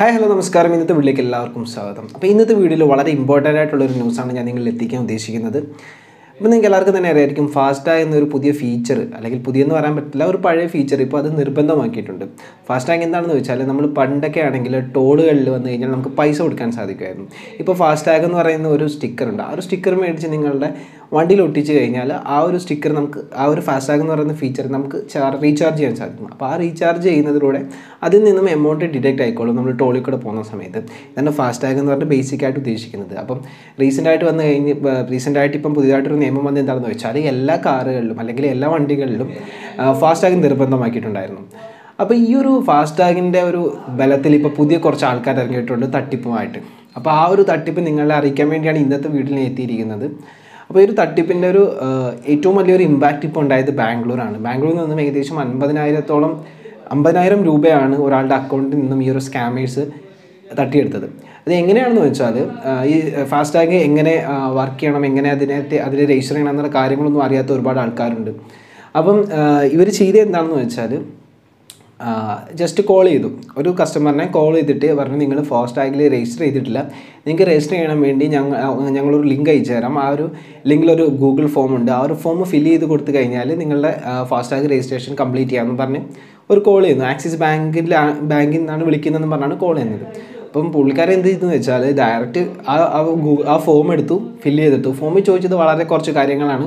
Hi hello നമസ്കാരം. ഇന്നത്തെ വീട്ടിലേക്ക് എല്ലാവർക്കും സ്വാഗതം. അപ്പോൾ ഇന്നത്തെ വീഡിയോയിൽ വളരെ ഇമ്പോർട്ടന്റ് ആയിട്ടുള്ള ഒരു ന്യൂസാണ് ഞാൻ നിങ്ങളിൽ എത്തിക്കാൻ ഉദ്ദേശിക്കുന്നത്. അപ്പോൾ നിങ്ങൾക്ക് എല്ലാവർക്കും തന്നെ അറിയായിരിക്കും ഫാസ്റ്റാഗ് എന്നൊരു പുതിയ ഫീച്ചർ അല്ലെങ്കിൽ പുതിയെന്ന് പറയാൻ പറ്റില്ല ഒരു പഴയ ഫീച്ചർ ഇപ്പോൾ അത് നിർബന്ധമാക്കിയിട്ടുണ്ട്. ഫാസ്റ്റാഗ് എന്താണെന്ന് വെച്ചാൽ നമ്മൾ പണ്ടൊക്കെ ആണെങ്കിൽ ടോളുകളിൽ വന്നു കഴിഞ്ഞാൽ നമുക്ക് പൈസ കൊടുക്കാൻ സാധിക്കുമായിരുന്നു. ഇപ്പോൾ ഫാസ്റ്റാഗ് എന്ന് പറയുന്ന ഒരു സ്റ്റിക്കർ ഉണ്ട്. ആ ഒരു സ്റ്റിക്കർ മേടിച്ച് നിങ്ങളുടെ വണ്ടിയിൽ ഒട്ടിച്ച് കഴിഞ്ഞാൽ ആ ഒരു സ്റ്റിക്കർ നമുക്ക് ആ ഒരു ഫാസ്റ്റാഗ് എന്ന് പറയുന്ന ഫീച്ചർ നമുക്ക് ചാർ റീചാർജ് ചെയ്യാൻ സാധിക്കും. അപ്പോൾ ആ റീചാർജ് ചെയ്യുന്നതിലൂടെ അതിൽ നിന്നും എമൗണ്ട് ഡിഡക്റ്റ് ആയിക്കോളും നമ്മൾ ടോളിൽ കൂടെ പോകുന്ന സമയത്ത്. ഇതാണ് ഫാസ്റ്റാഗ് എന്ന് പറഞ്ഞാൽ ബേസിക് ആയിട്ട് ഉദ്ദേശിക്കുന്നത്. അപ്പം റീസെന്റ് ആയിട്ട് വന്ന് കഴിഞ്ഞ് റീസെന്റ് ആയിട്ട് ഇപ്പം പുതിയതായിട്ടൊരു നിയമം വന്നത് എന്താണെന്ന് വെച്ചാൽ എല്ലാ കാറുകളിലും അല്ലെങ്കിൽ എല്ലാ വണ്ടികളിലും ഫാസ്റ്റാഗ് നിർബന്ധമാക്കിയിട്ടുണ്ടായിരുന്നു. അപ്പോൾ ഈ ഒരു ഫാസ്റ്റാഗിന്റെ ഒരു ബലത്തിൽ ഇപ്പോൾ പുതിയ കുറച്ച് ആൾക്കാർ ഇറങ്ങിയിട്ടുണ്ട് തട്ടിപ്പുമായിട്ട്. അപ്പോൾ ആ ഒരു തട്ടിപ്പ് നിങ്ങളെ അറിയിക്കാൻ വേണ്ടിയാണ് ഇന്നത്തെ വീട്ടിൽ എത്തിയിരിക്കുന്നത്. അപ്പോൾ ഈ ഒരു തട്ടിപ്പിന്റെ ഒരു ഏറ്റവും വലിയൊരു ഇമ്പാക്റ്റ് ഇപ്പോൾ ഉണ്ടായത് ബാംഗ്ലൂരാണ്. ബാംഗ്ലൂരിൽ നിന്നും ഏകദേശം അൻപതിനായിരത്തോളം അമ്പതിനായിരം രൂപയാണ് ഒരാളുടെ അക്കൗണ്ടിൽ നിന്നും ഈ ഒരു സ്കാമേഴ്സ് തട്ടിയെടുത്തത്. അത് എങ്ങനെയാണെന്ന് വെച്ചാൽ ഈ ഫാസ്റ്റാഗ് എങ്ങനെ വർക്ക് ചെയ്യണം എങ്ങനെ അതിനെ അതിൽ രജിസ്റ്റർ ചെയ്യണം എന്നുള്ള കാര്യങ്ങളൊന്നും അറിയാത്ത ഒരുപാട് ആൾക്കാരുണ്ട്. അപ്പം ഇവർ ചെയ്തത് എന്താണെന്ന് വെച്ചാൽ ജസ്റ്റ് കോൾ ചെയ്തു. ഒരു കസ്റ്റമറിനെ കോൾ ചെയ്തിട്ട് പറഞ്ഞു നിങ്ങൾ ഫാസ്റ്റാഗിൽ രജിസ്റ്റർ ചെയ്തിട്ടില്ല. നിങ്ങൾക്ക് രജിസ്റ്റർ ചെയ്യണം വേണ്ടി ഞങ്ങൾ ഞങ്ങളൊരു ലിങ്ക് അയച്ചു തരാം. ആ ഒരു ലിങ്കിലൊരു ഗൂഗിൾ ഫോം ഉണ്ട്. ആ ഒരു ഫോം ഫില്ല് ചെയ്ത് കൊടുത്തു കഴിഞ്ഞാൽ നിങ്ങളുടെ ഫാസ്റ്റാഗ് രജിസ്ട്രേഷൻ കംപ്ലീറ്റ് ചെയ്യാമെന്ന് പറഞ്ഞ് ഒരു കോൾ ചെയ്യുന്നു. ആക്സിസ് ബാങ്കിൽ ബാങ്കിൽ നിന്നാണ് വിളിക്കുന്നതെന്ന് പറഞ്ഞാണ് കോൾ ചെയ്യുന്നത്. അപ്പം പുള്ളിക്കാരൻ എന്ത് ചെയ്തെന്ന് വെച്ചാൽ ഡയറക്റ്റ് ആ ആ ഫോം എടുത്തു ഫില്ല് ചെയ്തെടുത്തു ഫോമിൽ ചോദിച്ചത് വളരെ കുറച്ച് കാര്യങ്ങളാണ്.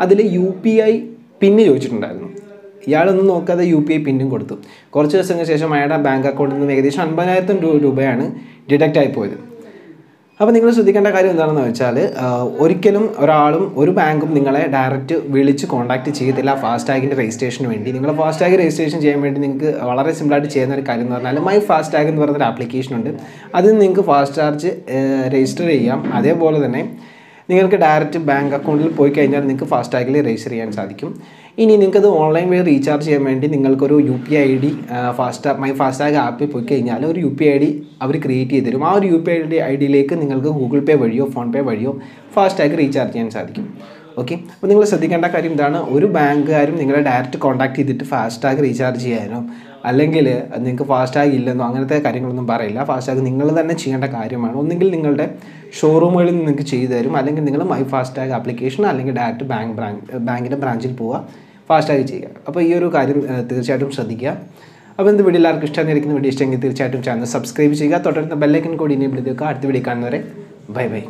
അതിൽ യു പി ഐ പിന്ന് ചോദിച്ചിട്ടുണ്ടായിരുന്നു. ഇയാളൊന്നും നോക്കാതെ യു പി ഐ പിന്നും കൊടുത്തു. കുറച്ച് ദിവസങ്ങൾക്ക് ശേഷം അയാളുടെ ബാങ്ക് അക്കൗണ്ടിൽ നിന്ന് ഏകദേശം അൻപതിനായിരത്തി രൂപയാണ് ഡിഡക്റ്റ് ആയി പോയത്. അപ്പോൾ നിങ്ങൾ ശ്രദ്ധിക്കേണ്ട കാര്യം എന്താണെന്ന് വെച്ചാൽ ഒരിക്കലും ഒരാളും ഒരു ബാങ്കും നിങ്ങളെ ഡയറക്റ്റ് വിളിച്ച് കോൺടാക്റ്റ് ചെയ്തില്ല ഫാസ്റ്റാഗിന്റെ രജിസ്ട്രേഷന് വേണ്ടി. നിങ്ങൾ ഫാസ്റ്റാഗ് രജിസ്ട്രേഷൻ ചെയ്യാൻ വേണ്ടി നിങ്ങൾക്ക് വളരെ സിമ്പിളായിട്ട് ചെയ്യുന്ന ഒരു കാര്യം എന്ന് പറഞ്ഞാൽ മൈ ഫാസ്റ്റാഗ് എന്ന് പറയുന്നൊരു ആപ്ലിക്കേഷൻ ഉണ്ട്. അതിൽ നിങ്ങൾക്ക് ഫാസ്റ്റ് ചാർജ് രജിസ്റ്റർ ചെയ്യാം. അതേപോലെ തന്നെ നിങ്ങൾക്ക് ഡയറക്റ്റ് ബാങ്ക് അക്കൗണ്ടിൽ പോയി കഴിഞ്ഞാൽ നിങ്ങൾക്ക് ഫാസ്റ്റാഗിൽ രജിസ്റ്റർ ചെയ്യാൻ സാധിക്കും. ഇനി നിങ്ങൾക്കത് ഓൺലൈൻ വഴി റീചാർജ് ചെയ്യാൻ വേണ്ടി നിങ്ങൾക്കൊരു U P I D fast my FASTag ആപ്പിൽ പോയി കഴിഞ്ഞാൽ ഒരു യു പി ഐ ഡി അവർ ക്രിയേറ്റ് ചെയ്ത് തരും. ആ ഒരു U P I D I ഡിയിലേക്ക് നിങ്ങൾക്ക് ഗൂഗിൾ പേ വഴിയോ ഫോൺ പേ വഴിയോ ഫാസ്റ്റാഗ് റീചാർജ് ചെയ്യാൻ സാധിക്കും. ഓക്കെ അപ്പോൾ നിങ്ങൾ ശ്രദ്ധിക്കേണ്ട കാര്യം ഇതാണ്. ഒരു ബാങ്കുകാരും നിങ്ങളെ ഡയറക്റ്റ് കോൺടാക്ട് ചെയ്തിട്ട് ഫാസ്റ്റാഗ് റീചാർജ് ചെയ്യാനോ അല്ലെങ്കിൽ നിങ്ങൾക്ക് ഫാസ്റ്റാഗ് ഇല്ലെന്നോ അങ്ങനത്തെ കാര്യങ്ങളൊന്നും പറയില്ല. ഫാസ്റ്റാഗ് നിങ്ങൾ തന്നെ ചെയ്യേണ്ട കാര്യമാണ്. ഒന്നുകിൽ നിങ്ങളുടെ ഷോറൂമുകളിൽ നിങ്ങൾക്ക് ചെയ്തു തരും. അല്ലെങ്കിൽ നിങ്ങൾ മൈ ഫാസ്റ്റാഗ് ആപ്ലിക്കേഷൻ അല്ലെങ്കിൽ ഡയറക്റ്റ് ബാങ്ക് ബ്രാഞ്ച് ബാങ്കിന്റെ ബ്രാഞ്ചിൽ പോവുക. ഫാസ്റ്റാഗ് ചെയ്യുക. അപ്പോൾ ഈ ഒരു കാര്യം തീർച്ചയായിട്ടും ശ്രദ്ധിക്കുക. അപ്പോൾ എന്ത് വീഡിയോ എല്ലാവർക്കും ഇഷ്ടമായിരിക്കുന്ന വീഡിയോ ഇഷ്ടമെങ്കിൽ തീർച്ചയായിട്ടും ചാനൽ സബ്സ്ക്രൈബ് ചെയ്യുക. തുടർന്ന് ബെല്ലൈക്കൻ കൂടി ഇനി ചെയ്ത് അടുത്ത വീഡിയോ കാണുന്നവരെ ബൈ ബൈ